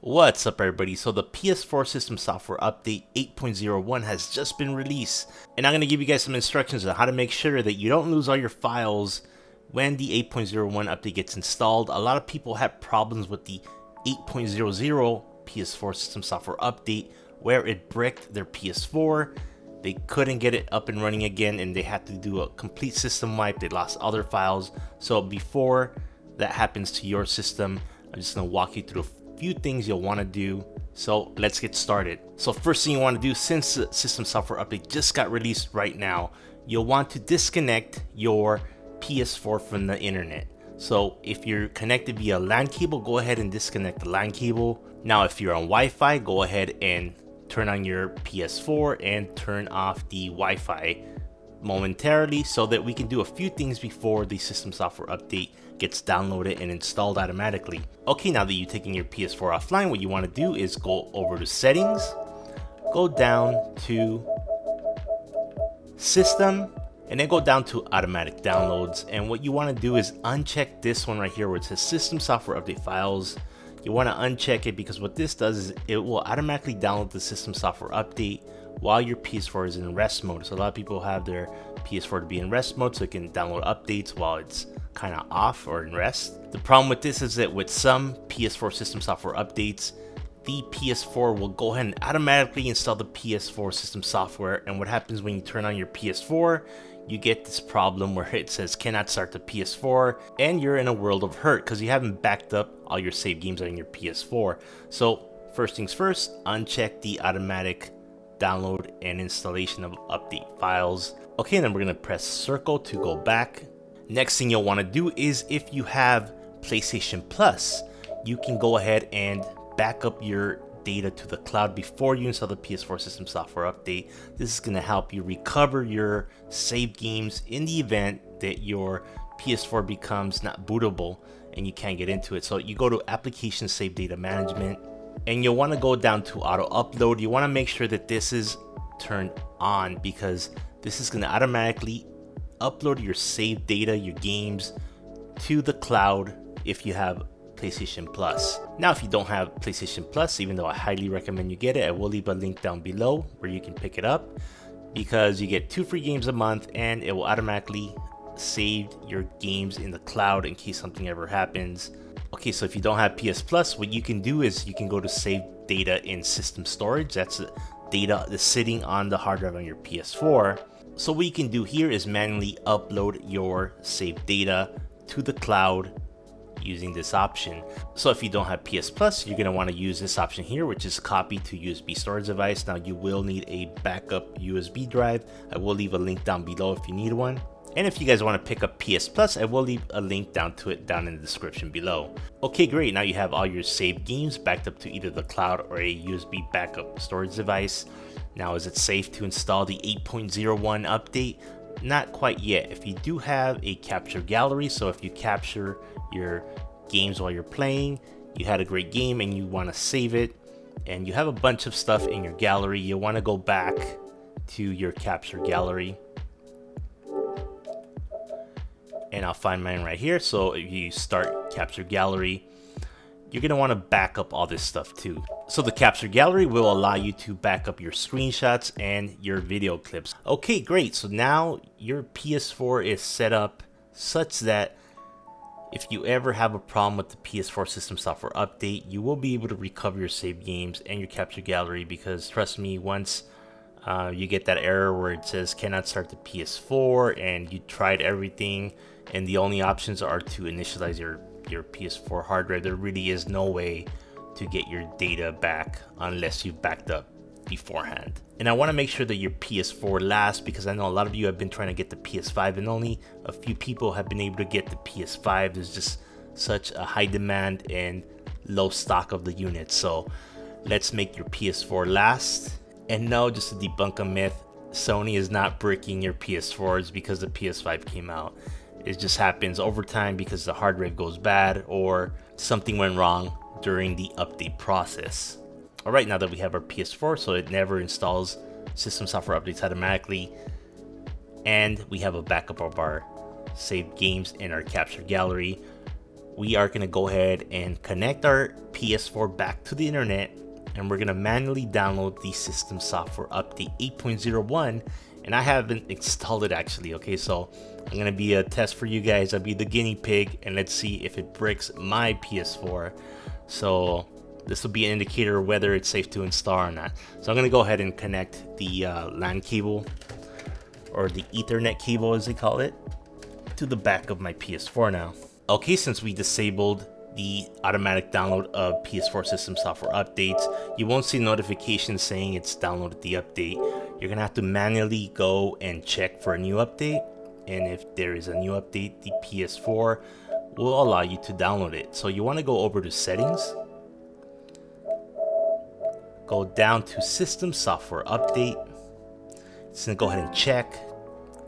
What's up everybody? So the PS4 system software update 8.01 has just been released and I'm going to give you guys some instructions on how to make sure that you don't lose all your files when the 8.01 update gets installed. A lot of people had problems with the 8.00 PS4 system software update where it bricked their PS4. They couldn't get it up and running again and they had to do a complete system wipe. They lost other files. So before that happens to your system, I'm just going to walk you through few things you'll want to do. So let's get started. So first thing you want to do since the system software update just got released right now, you'll want to disconnect your PS4 from the internet. So if you're connected via LAN cable, go ahead and disconnect the LAN cable. Now if you're on Wi-Fi, go ahead and turn on your PS4 and turn off the Wi-Fi momentarily so that we can do a few things before the system software update gets downloaded and installed automatically. Okay, now that you're taking your PS4 offline, what you want to do is go over to settings, go down to system, and then go down to automatic downloads. And what you want to do is uncheck this one right here where it says system software update files. You want to uncheck it because what this does is it will automatically download the system software update while your PS4 is in rest mode. So a lot of people have their PS4 to be in rest mode so it can download updates while it's kind of off or in rest. The problem with this is that with some PS4 system software updates, the PS4 will go ahead and automatically install the PS4 system software. And what happens when you turn on your PS4, you get this problem where it says cannot start the PS4 and you're in a world of hurt because you haven't backed up all your save games on your PS4. So first things first, uncheck the automatic download and installation of update files. Okay, then we're gonna press circle to go back. Next thing you'll wanna do is if you have PlayStation Plus, you can go ahead and back up your data to the cloud before you install the PS4 system software update. This is going to help you recover your save games in the event that your PS4 becomes not bootable and you can't get into it. So you go to application save data management and you'll want to go down to auto upload. You want to make sure that this is turned on because this is going to automatically upload your saved data, your games to the cloud if you have PlayStation Plus. Now, if you don't have PlayStation Plus, even though I highly recommend you get it, I will leave a link down below where you can pick it up because you get two free games a month and it will automatically save your games in the cloud in case something ever happens. Okay, so if you don't have PS Plus, what you can do is you can go to save data in system storage. That's the data that's sitting on the hard drive on your PS4. So what you can do here is manually upload your saved data to the cloud using this option. So if you don't have PS Plus, you're want to use this option here, which is copy to USB storage device. Now you will need a backup USB drive. I will leave a link down below if you need one. And if you guys want to pick up PS Plus, I will leave a link down to it down in the description below. Okay, great. Now you have all your saved games backed up to either the cloud or a USB backup storage device. Now, is it safe to install the 8.01 update? Not quite yet. If you do have a capture gallery, so if you capture your games while you're playing, you had a great game and you want to save it, and you have a bunch of stuff in your gallery, you want to go back to your capture gallery. And I'll find mine right here. So if you start capture gallery, you're going to want to back up all this stuff too. So the capture gallery will allow you to back up your screenshots and your video clips. Okay, great. So now your PS4 is set up such that if you ever have a problem with the PS4 system software update, you will be able to recover your saved games and your capture gallery because trust me, once uh, you get that error where it says cannot start the PS4 and you tried everything and the only options are to initialize your, your PS4 hard drive, there really is no way to get your data back unless you've backed up beforehand. And I want to make sure that your PS4 lasts because I know a lot of you have been trying to get the PS5 and only a few people have been able to get the PS5. There's just such a high demand and low stock of the units. So let's make your PS4 last. And no, just to debunk a myth, Sony is not bricking your PS4s because the PS5 came out. It just happens over time because the hard drive goes bad or something went wrong during the update process. Alright, now that we have our PS4, so it never installs system software updates automatically, and we have a backup of our saved games in our capture gallery, we are going to go ahead and connect our PS4 back to the internet and we're going to manually download the system software update 8.01 and I haven't installed it actually okay? So I'm to be a test for you guys. I'll be the guinea pig and let's see if it breaks my PS4 so this will be an indicator whether it's safe to install or not. So I'm to go ahead and connect the uh, LAN cable or the ethernet cable as they call it to the back of my PS4 now. Okay, since we disabled the automatic download of PS4 system software updates, you won't see notifications saying it's downloaded the update. You're gonna have to manually go and check for a new update. And if there is a new update, the PS4 will allow you to download it. So you wanna go over to settings, go down to system software update. It's gonna go ahead and check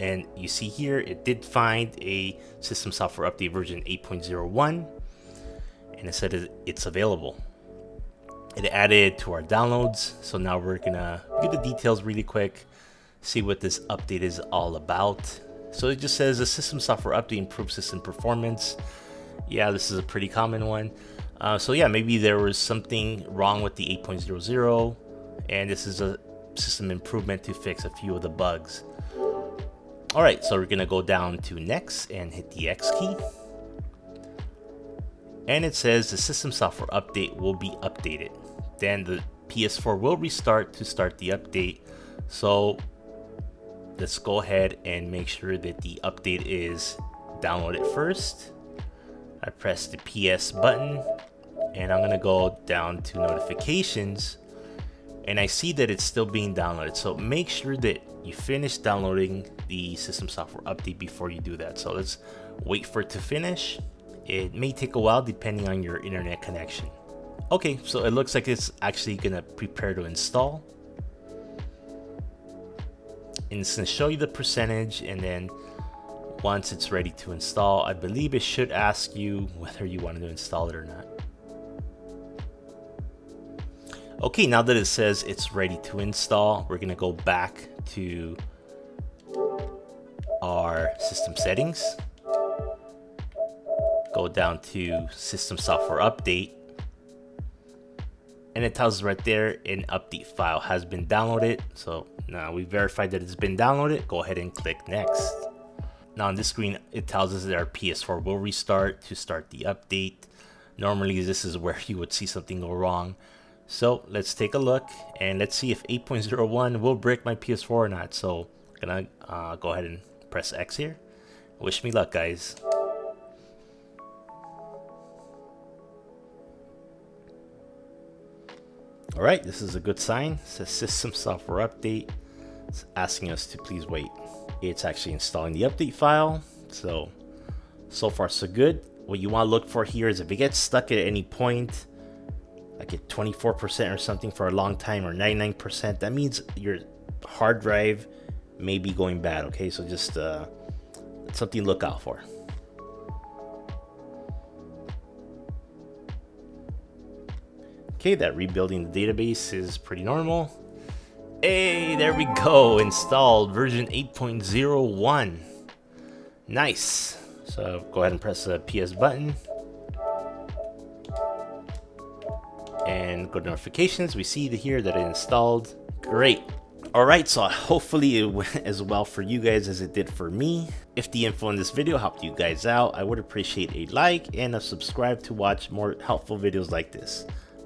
and you see here it did find a system software update version 8.01 and it said it's available it added to our downloads so now we're gonna get the details really quick see what this update is all about. So it just says a system software update improves system performance. Yeah this is a pretty common one. Uh, so yeah maybe there was something wrong with the 8.00 and this is a system improvement to fix a few of the bugs. All right, so we're gonna go down to next and hit the X key. And it says the system software update will be updated. Then the PS4 will restart to start the update. So let's go ahead and make sure that the update is downloaded first. I press the PS button and I'm gonna go down to notifications and I see that it's still being downloaded. So make sure that you finish downloading the system software update before you do that. So let's wait for it to finish. It may take a while depending on your internet connection. Okay, so it looks like it's actually gonna prepare to install. And it's gonna show you the percentage and then once it's ready to install, I believe it should ask you whether you want to install it or not. Okay, now that it says it's ready to install, we're gonna go back to our system settings, go down to system software update, and it tells us right there an update file has been downloaded. So now we verified that it's been downloaded, go ahead and click next. Now on this screen, it tells us that our PS4 will restart to start the update. Normally this is where you would see something go wrong. So let's take a look and let's see if 8.01 will break my PS4 or not. So I'm gonna uh, go ahead and press X here. Wish me luck, guys. All right, this is a good sign. It says system software update. It's asking us to please wait. It's actually installing the update file. So, so far so good. What you want to look for here is if it gets stuck at any point, like at 24% or something for a long time or 99%, that means your hard drive may be going bad, okay? So just uh, something to look out for. Okay, that rebuilding the database is pretty normal. Hey, there we go, installed version 8.01. Nice. So go ahead and press the PS button. and go to notifications. We see here that it installed. Great. All right, so hopefully it went as well for you guys as it did for me. If the info in this video helped you guys out, I would appreciate a like and a subscribe to watch more helpful videos like this.